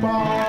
Bye.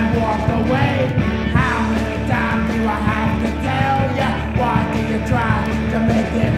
and walked away. How many times do I have to tell you? Why do you try to make it?